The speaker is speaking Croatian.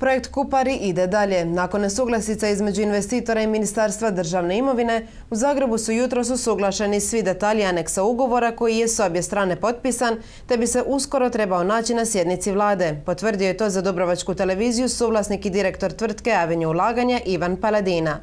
Projekt Kupari ide dalje. Nakon nesuglasica između investitora i Ministarstva državne imovine, u Zagrebu su jutro su suglašeni svi detalji aneksa ugovora koji je s obje strane potpisan, te bi se uskoro trebao naći na sjednici vlade. Potvrdio je to za Dubrovačku televiziju suvlasnik i direktor tvrtke Avenju Ulaganja Ivan Paladina.